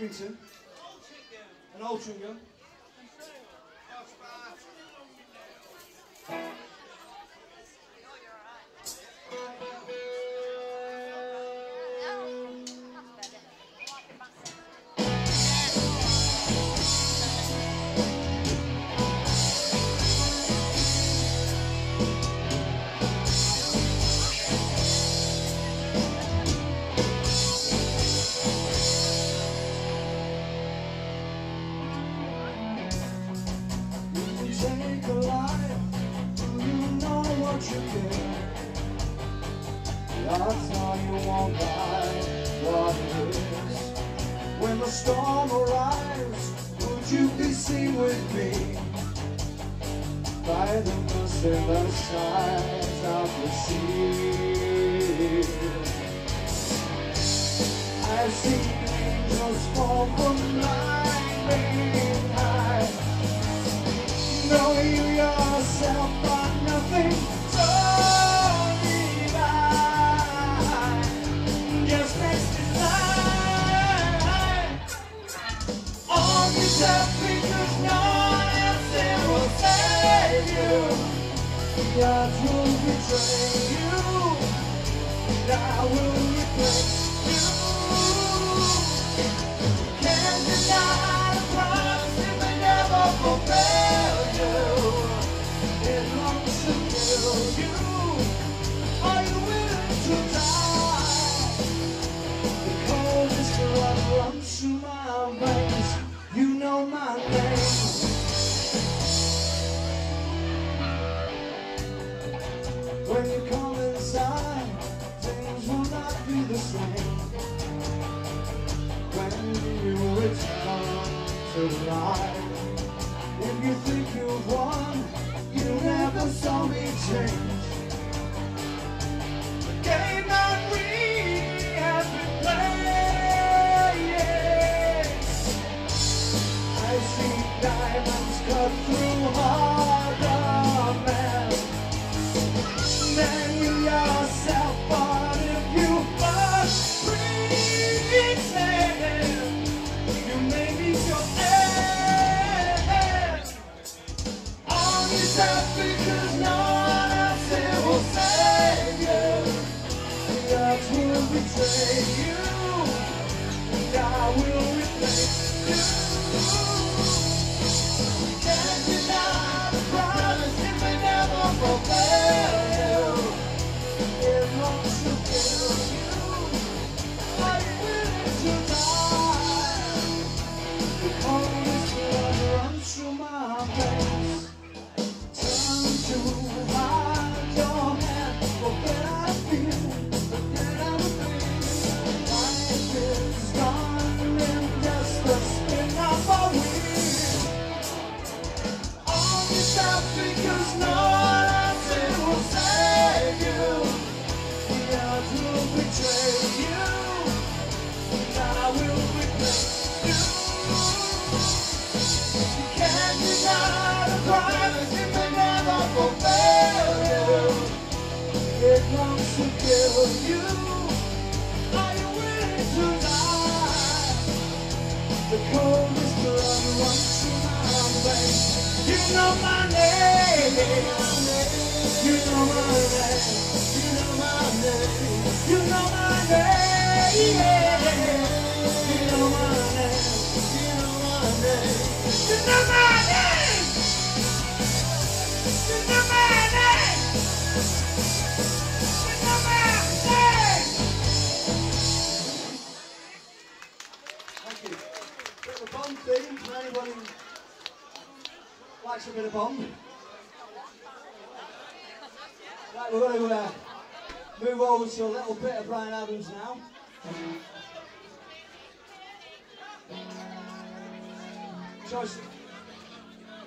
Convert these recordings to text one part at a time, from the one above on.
and Accrington and Altrincham.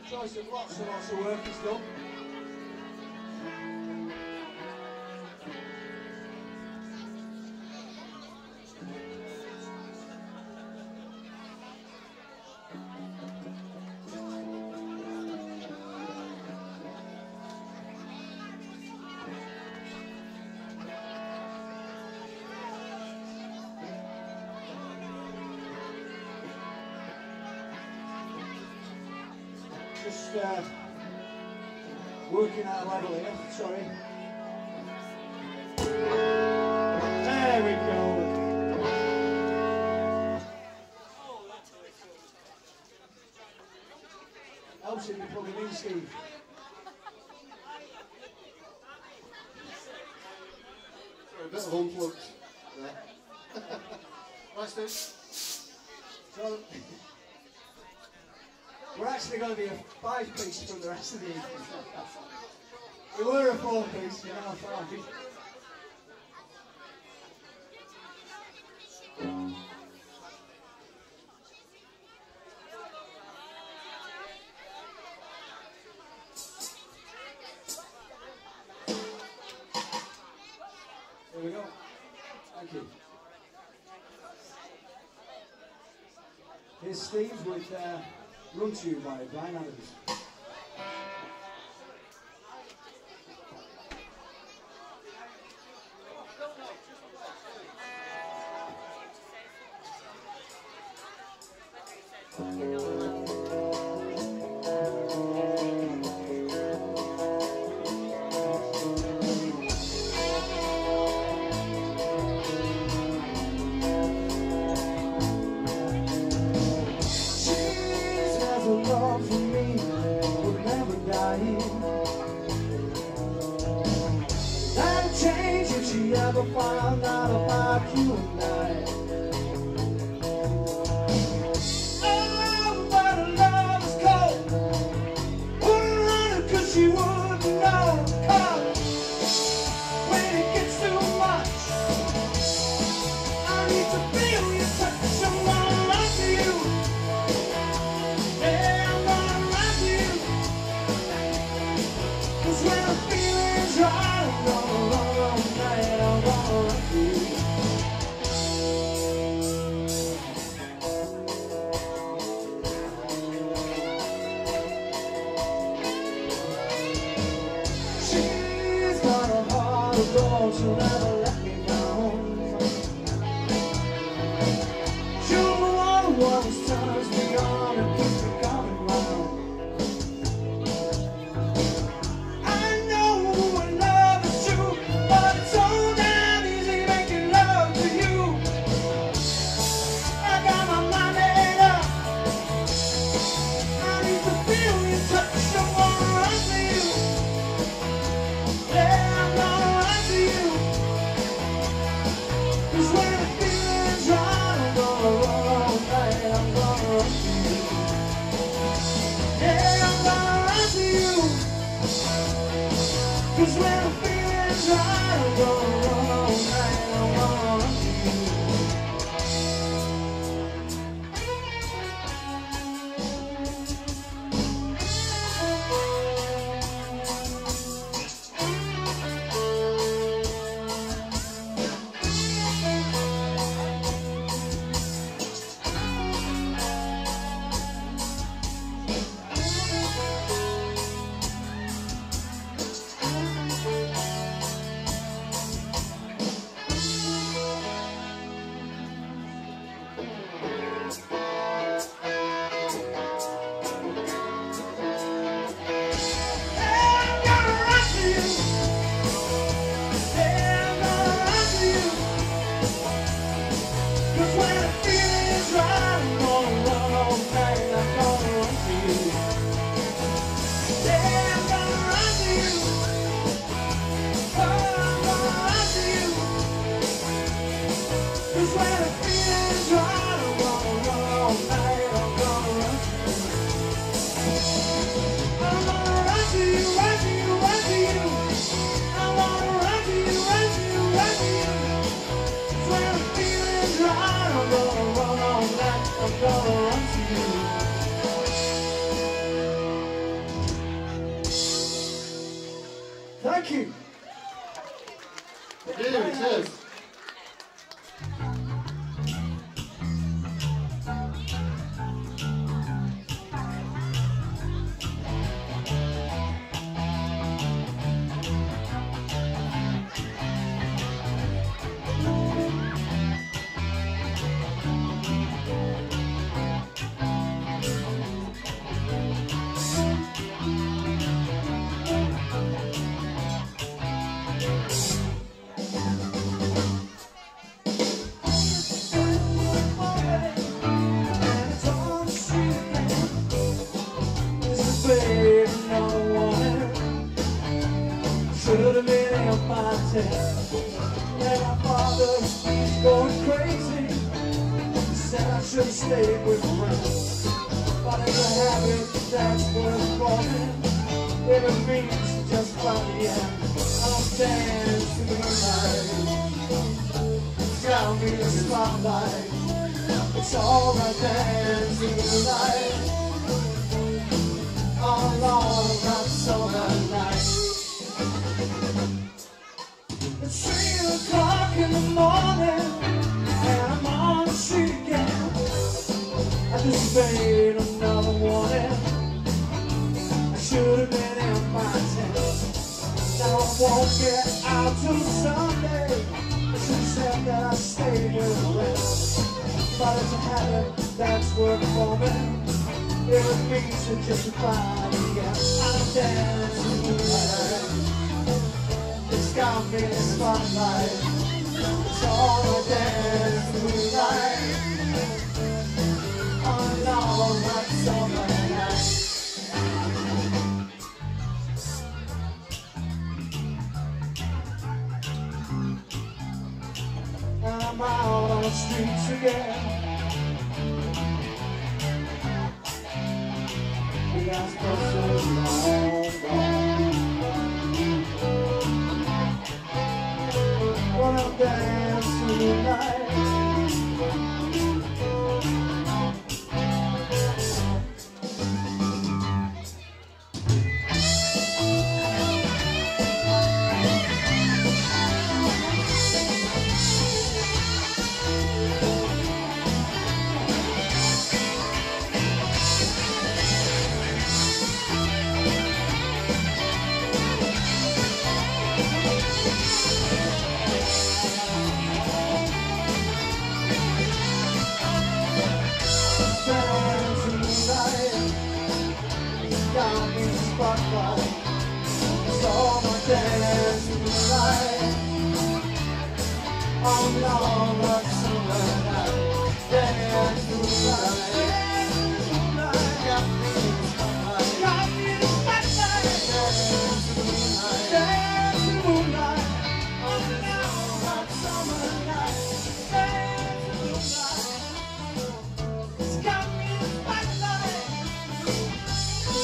Choice of lots and lots of work is done. Steve. A bit of unplugged there. right, Steve. So, we're actually going to be a five piece from the rest of the evening. we were a four piece, you know, five. Here's Steve with uh, Run To You by Bryan Adams. the doors you'll never Stay with friends. But it's a habit that's worth forming. If it means just by the end, I'll dance in the moonlight, It's got me the spotlight. It's all I dance in the night. until Sunday she said that I stayed around But it's a habit that's worked for me It was reason just to find out I'm dancing tonight It's got me in spotlight It's all a dance tonight Oh no, that's alright I'm out on the streets again. We got so long gone. Wanna dance tonight.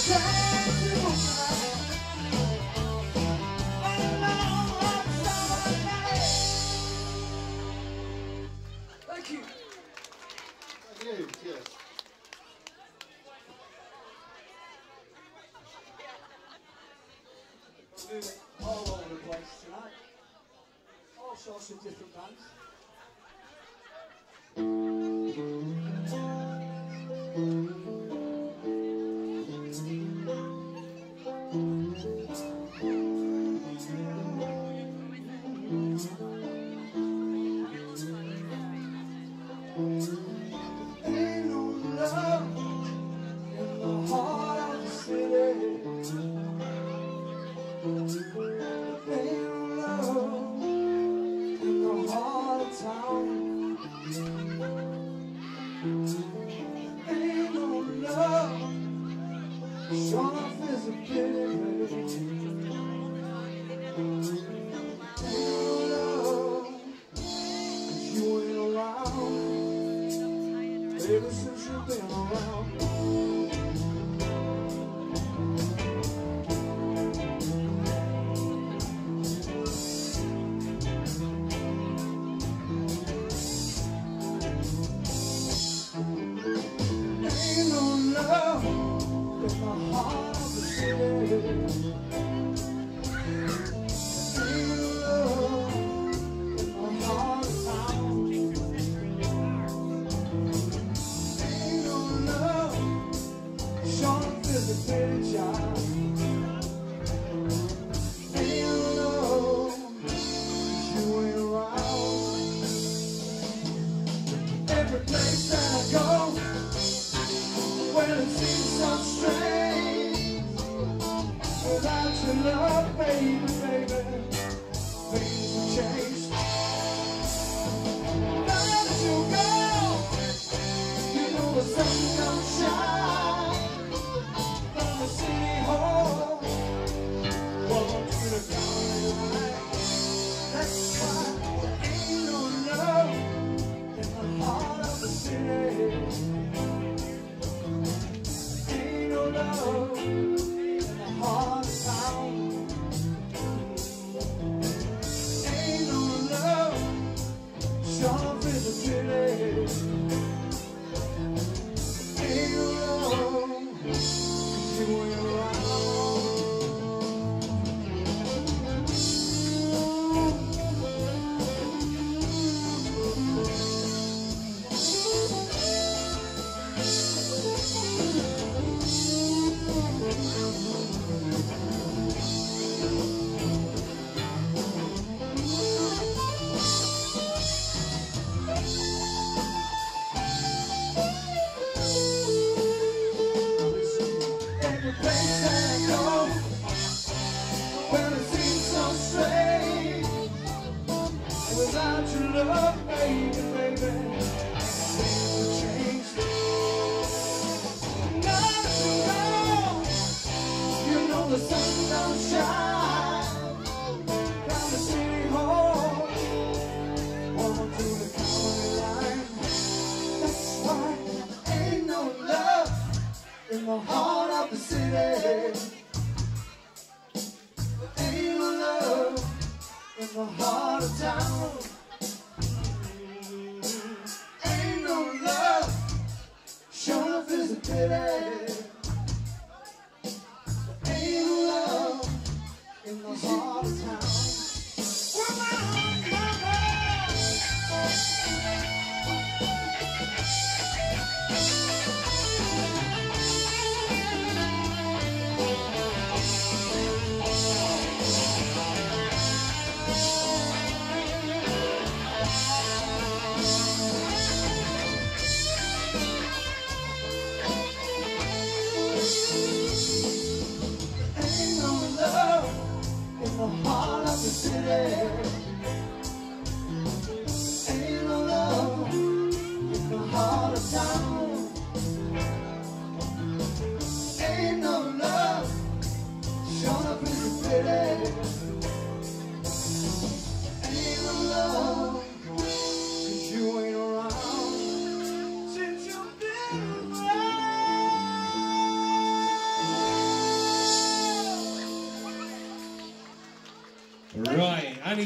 try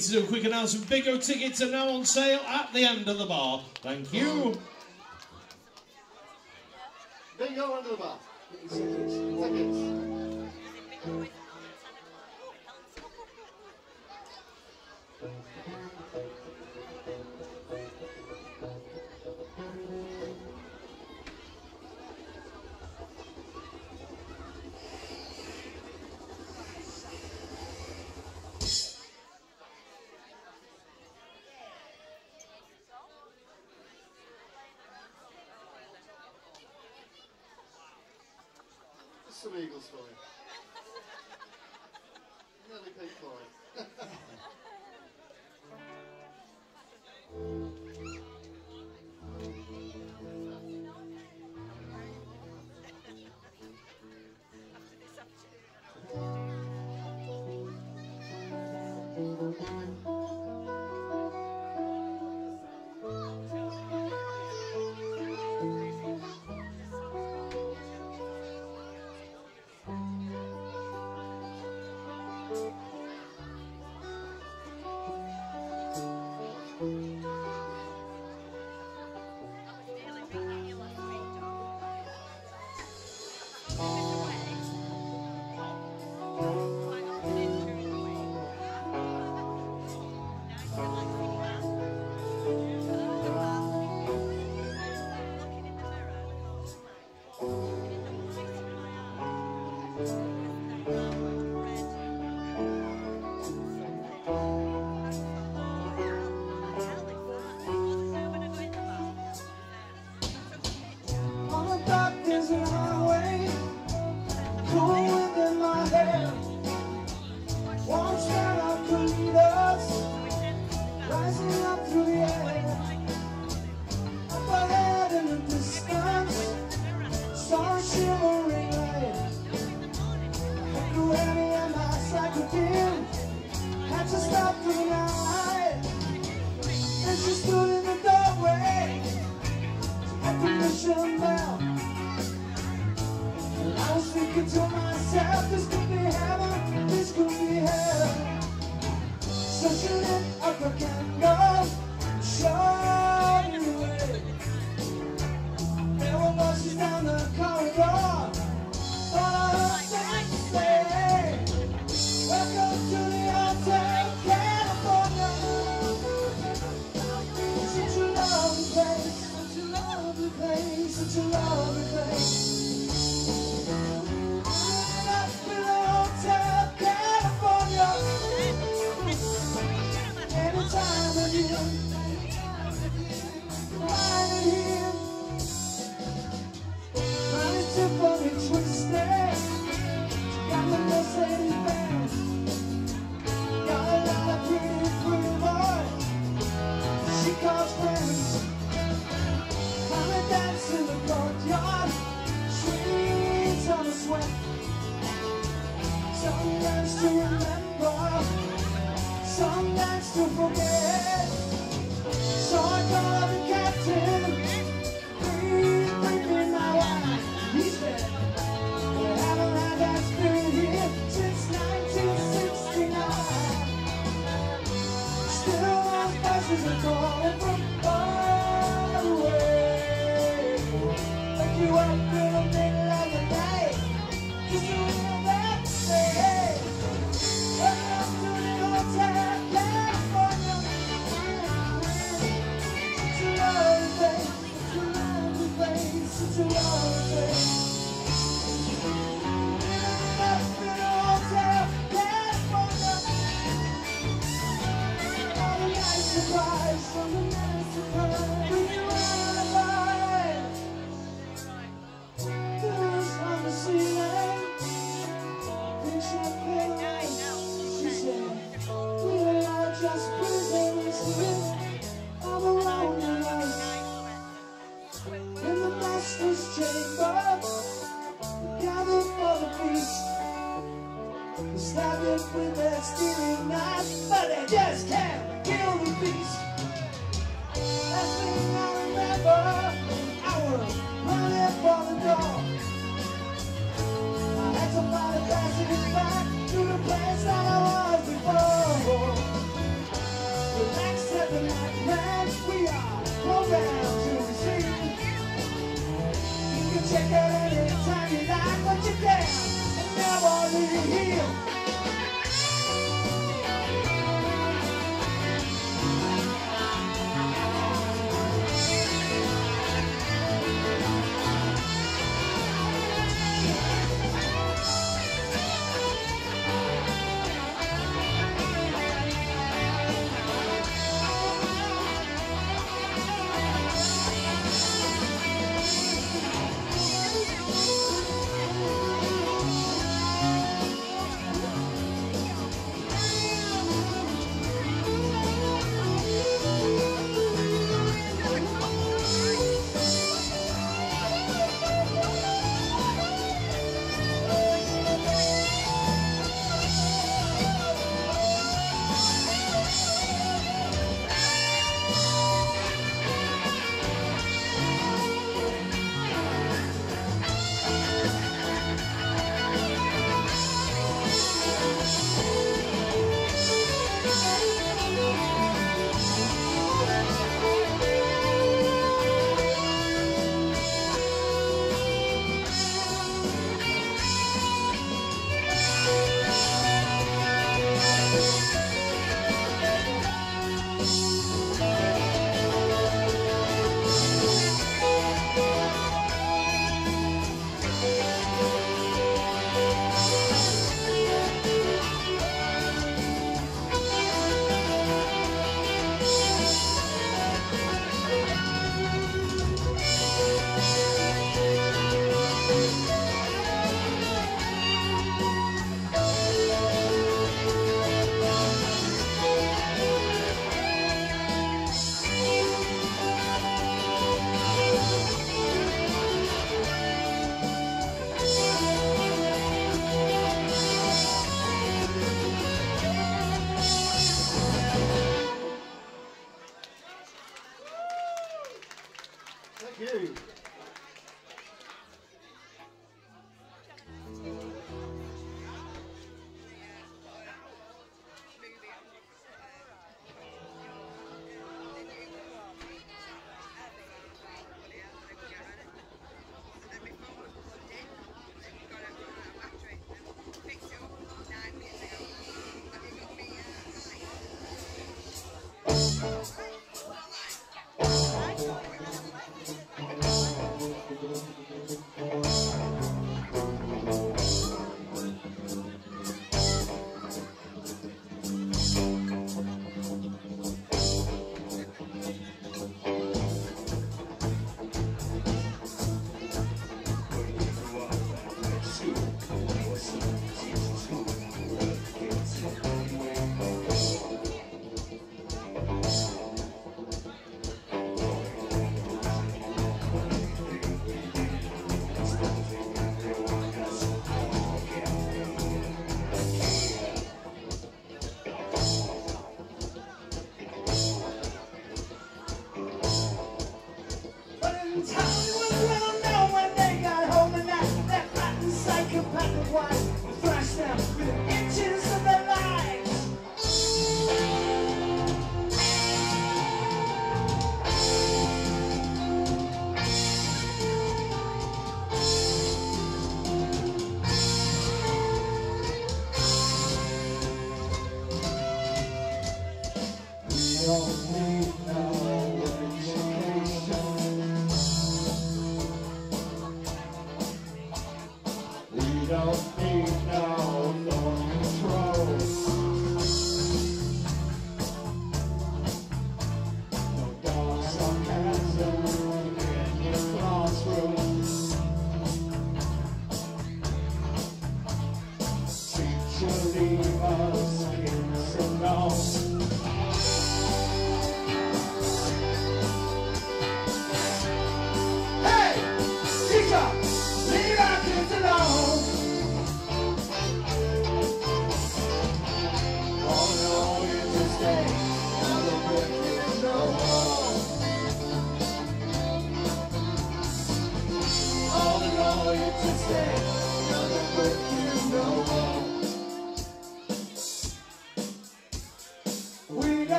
to do a quick announcement. Big O tickets are now on sale at the end of the bar. Thank you. some Eagles for you? sweat. Some to remember, some to forget. So I call the captain, please bring me my. He said, we haven't had that spirit here since 1969. Still, faces are.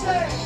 say.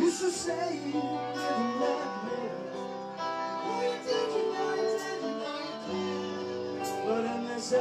It's the same did you, I did you, I did But in this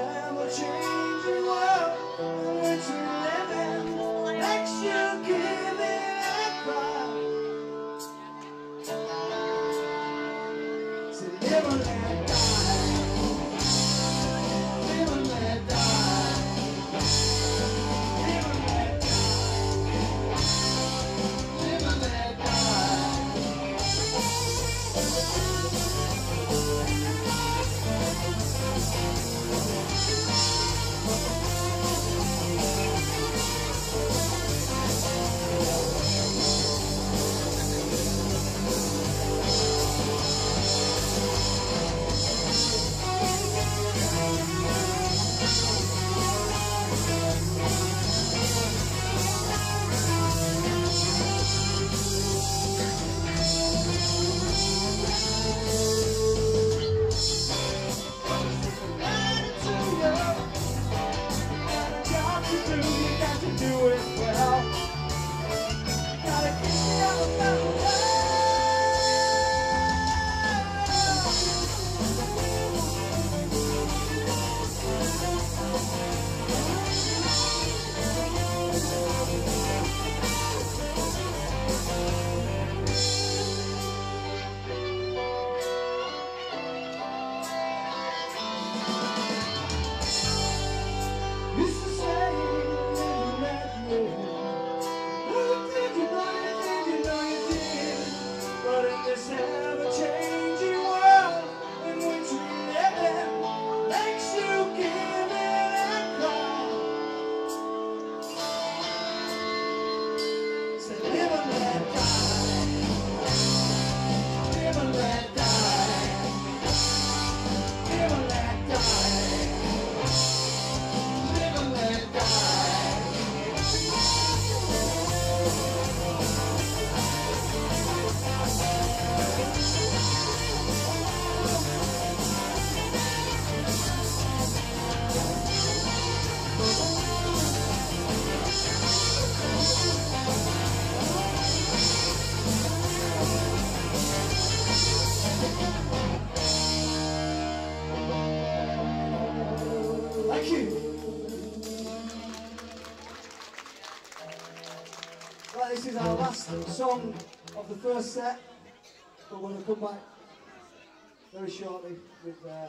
very shortly with, uh,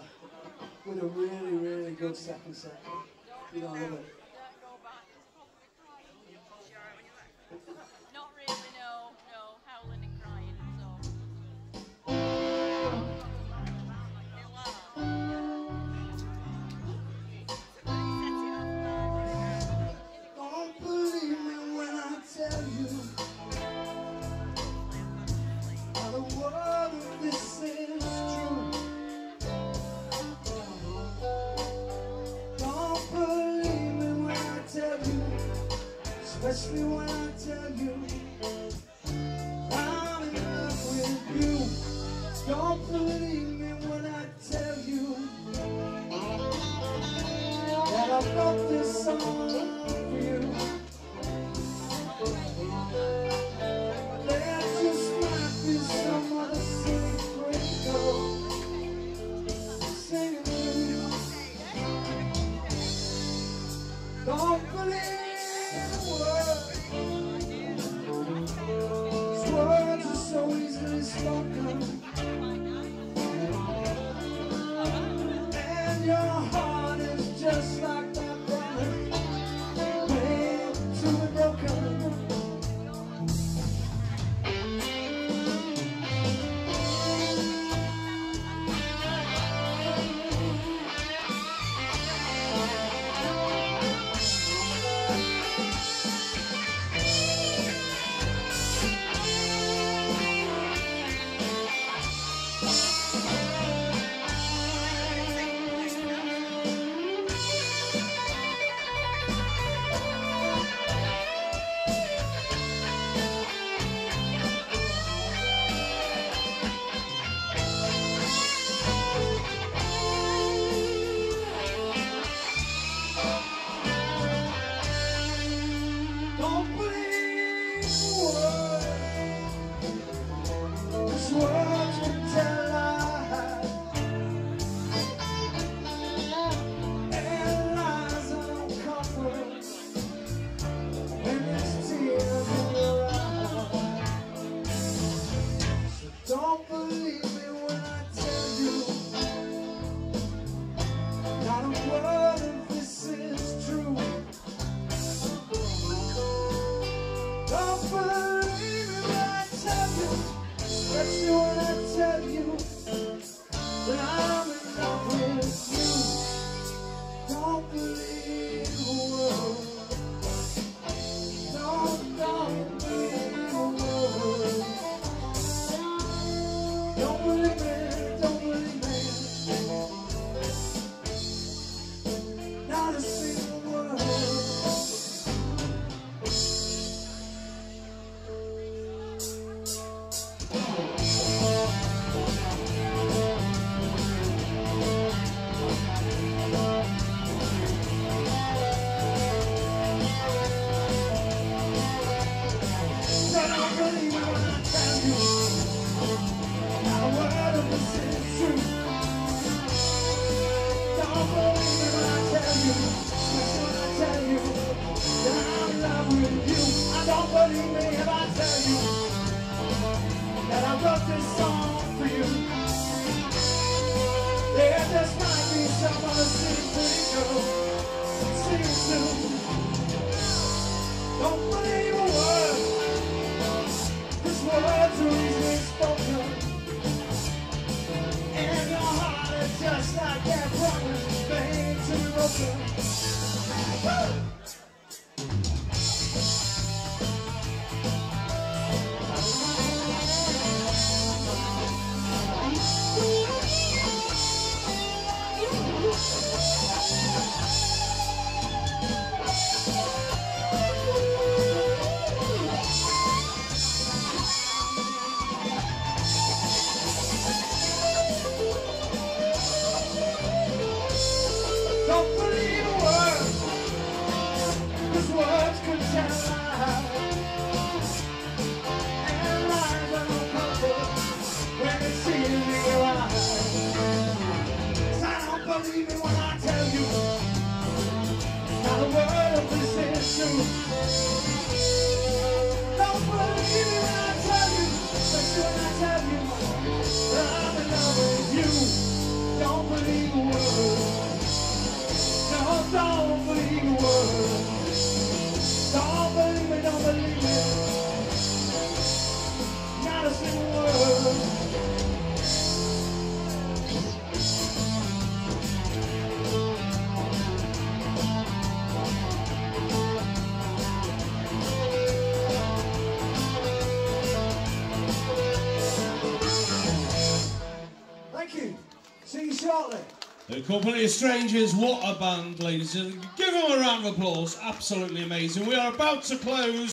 with a really, really good second set. You know, I love it. me when I tell you. believe. Of Strangers, what a band, ladies and gentlemen. Give them a round of applause. Absolutely amazing. We are about to close.